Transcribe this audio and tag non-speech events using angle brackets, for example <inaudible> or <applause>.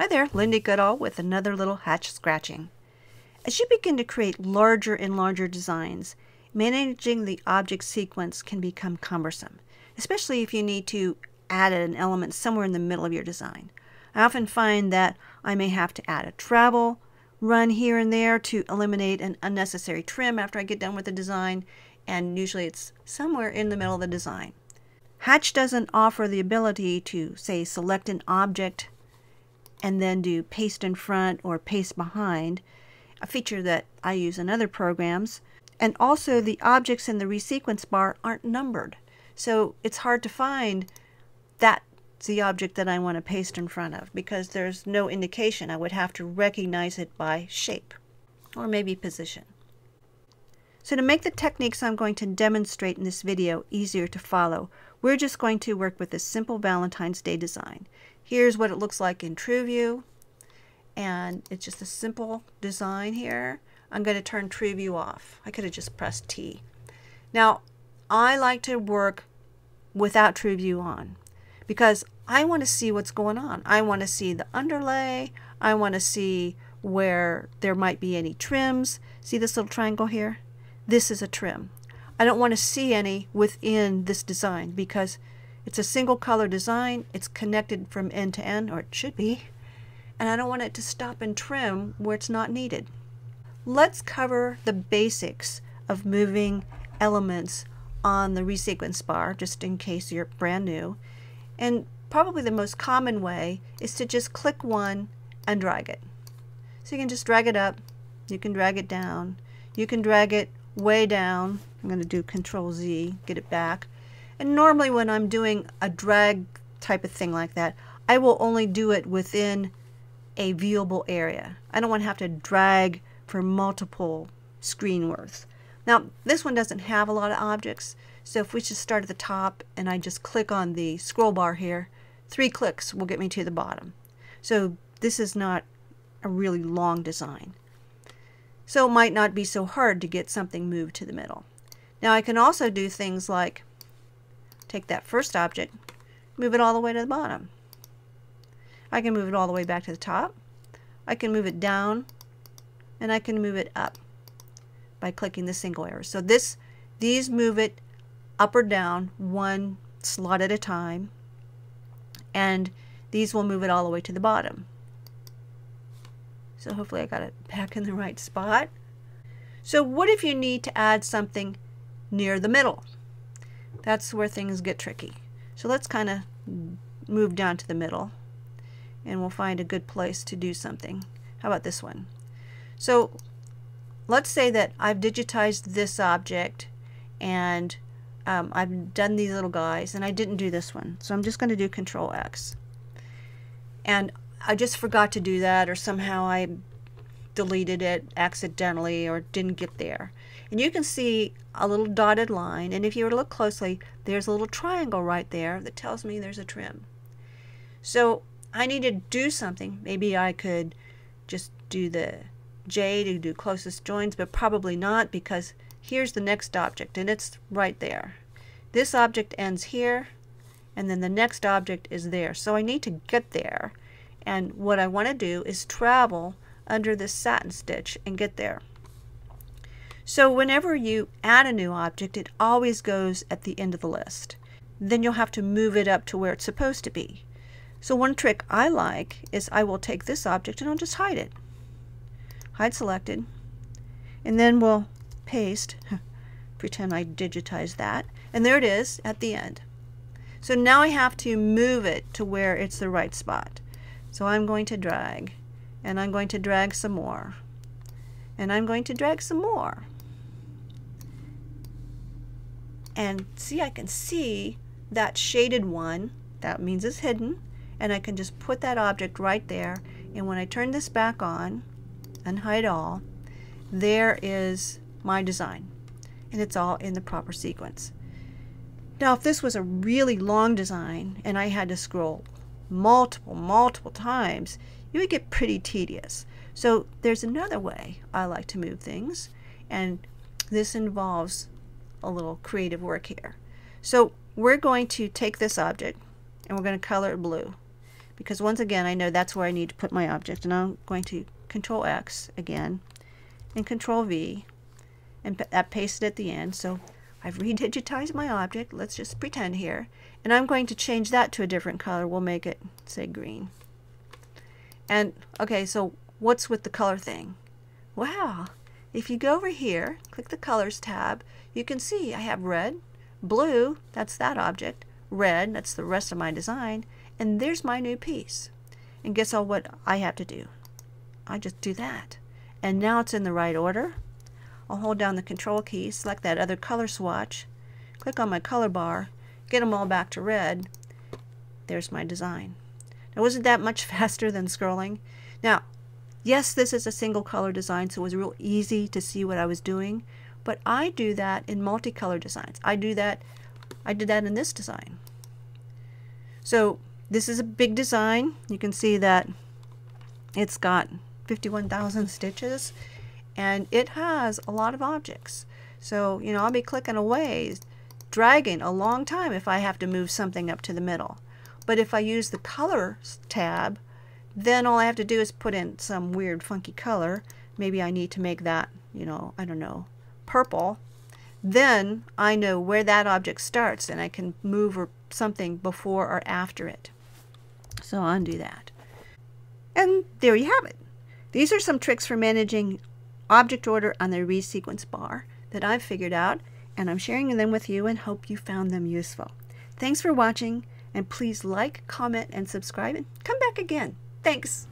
Hi there, Lindee Goodall with another little hatch scratching. As you begin to create larger and larger designs, managing the object sequence can become cumbersome, especially if you need to add an element somewhere in the middle of your design. I often find that I may have to add a travel run here and there to eliminate an unnecessary trim after I get done with the design, and usually it's somewhere in the middle of the design. Hatch doesn't offer the ability to, say, select an object and then do paste in front or paste behind, a feature that I use in other programs. And also the objects in the resequence bar aren't numbered. So it's hard to find that's the object that I want to paste in front of because there's no indication. I would have to recognize it by shape or maybe position. So to make the techniques I'm going to demonstrate in this video easier to follow, we're just going to work with a simple Valentine's Day design. Here's what it looks like in TrueView. And it's just a simple design here. I'm going to turn TrueView off. I could have just pressed T. Now, I like to work without TrueView on because I want to see what's going on. I want to see the underlay. I want to see where there might be any trims. See this little triangle here? This is a trim. I don't want to see any within this design because it's a single color design. It's connected from end to end, or it should be. And I don't want it to stop and trim where it's not needed. Let's cover the basics of moving elements on the resequence bar, just in case you're brand new. And probably the most common way is to just click one and drag it. So you can just drag it up, you can drag it down, you can drag it way down. I'm going to do Control Z, get it back. And normally when I'm doing a drag type of thing like that, I will only do it within a viewable area. I don't want to have to drag for multiple screen worth. Now, this one doesn't have a lot of objects, so if we just start at the top and I just click on the scroll bar here, three clicks will get me to the bottom. So this is not a really long design. So it might not be so hard to get something moved to the middle. Now I can also do things like take that first object, move it all the way to the bottom. I can move it all the way back to the top. I can move it down and I can move it up by clicking the single arrow. So this, these move it up or down one slot at a time and these will move it all the way to the bottom. So hopefully I got it back in the right spot. So what if you need to add something near the middle? That's where things get tricky. So let's kind of move down to the middle and we'll find a good place to do something. How about this one? So let's say that I've digitized this object and um, I've done these little guys and I didn't do this one. So I'm just going to do Control X. And I just forgot to do that or somehow I deleted it accidentally or didn't get there. And you can see a little dotted line, and if you were to look closely, there's a little triangle right there that tells me there's a trim. So I need to do something. Maybe I could just do the J to do closest joins, but probably not because here's the next object, and it's right there. This object ends here, and then the next object is there. So I need to get there. And what I want to do is travel under this satin stitch and get there. So whenever you add a new object, it always goes at the end of the list. Then you'll have to move it up to where it's supposed to be. So one trick I like is I will take this object and I'll just hide it. Hide selected. And then we'll paste, <laughs> pretend I digitized that, and there it is at the end. So now I have to move it to where it's the right spot. So I'm going to drag, and I'm going to drag some more, and I'm going to drag some more and see I can see that shaded one that means it's hidden and I can just put that object right there. And when I turn this back on and hide all there is my design and it's all in the proper sequence. Now if this was a really long design and I had to scroll multiple multiple times it would get pretty tedious. So there's another way I like to move things and this involves a little creative work here. So we're going to take this object and we're going to color it blue. Because once again I know that's where I need to put my object and I'm going to control X again and control V and that pasted at the end. So I've redigitized my object. Let's just pretend here. And I'm going to change that to a different color. We'll make it say green. And okay so what's with the color thing? Wow if you go over here click the colors tab you can see I have red blue that's that object red that's the rest of my design and there's my new piece and guess all what I have to do I just do that and now it's in the right order I'll hold down the control key, select that other color swatch, click on my color bar, get them all back to red. There's my design. Now wasn't that much <laughs> faster than scrolling? Now, yes, this is a single color design, so it was real easy to see what I was doing, but I do that in multicolor designs. I do that, I did that in this design. So this is a big design. You can see that it's got 51,000 stitches and it has a lot of objects. So, you know, I'll be clicking away, dragging a long time if I have to move something up to the middle. But if I use the Colors tab, then all I have to do is put in some weird funky color. Maybe I need to make that, you know, I don't know, purple. Then I know where that object starts and I can move or something before or after it. So undo that. And there you have it. These are some tricks for managing object order on the resequence bar that I've figured out, and I'm sharing them with you and hope you found them useful. Thanks for watching, and please like, comment, and subscribe, and come back again. Thanks.